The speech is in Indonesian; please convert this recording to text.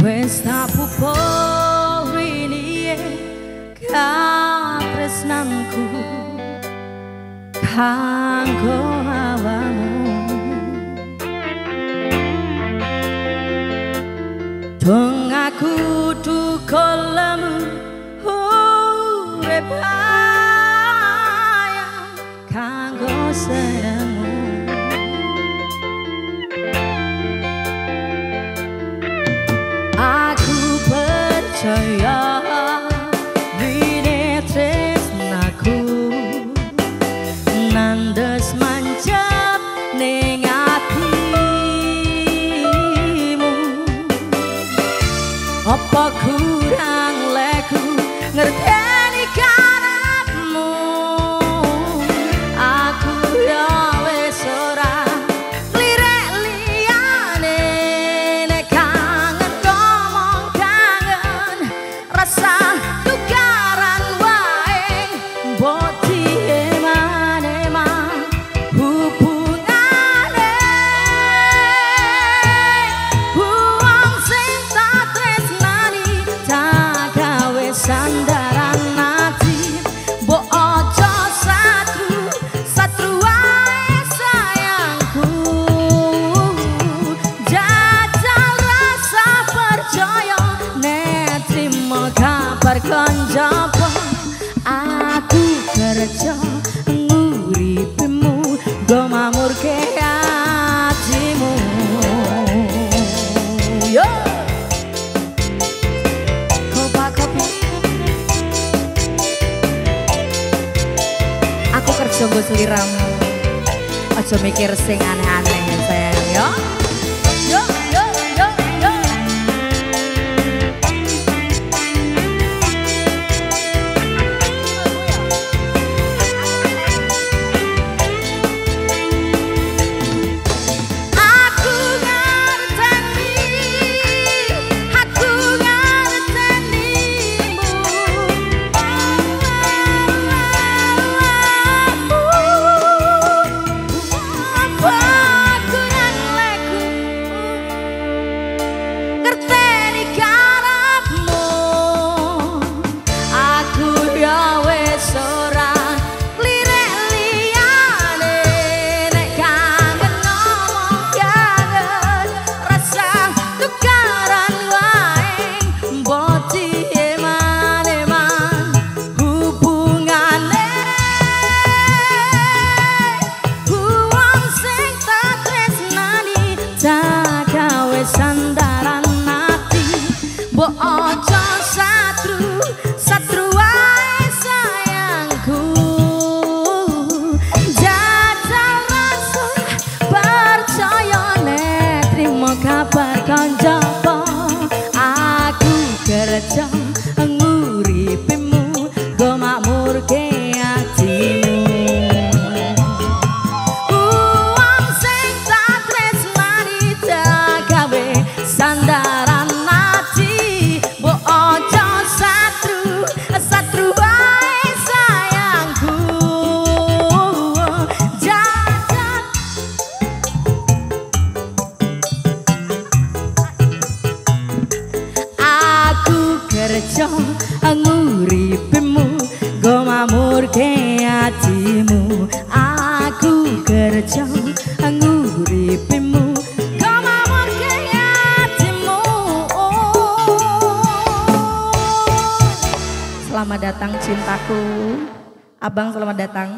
Wes tak pupo rinie katresnanku kanggo awamu Dong aku dukolemu urip kanggo saya Yo Aku kerja gue seliramu Aku mikir sing aneh-aneh. sandaran mati mbok ojo satru satru wae sayangku. Jajan. Aku kerja nguripimu go mamur ke Selamat datang cintaku. Abang selamat datang.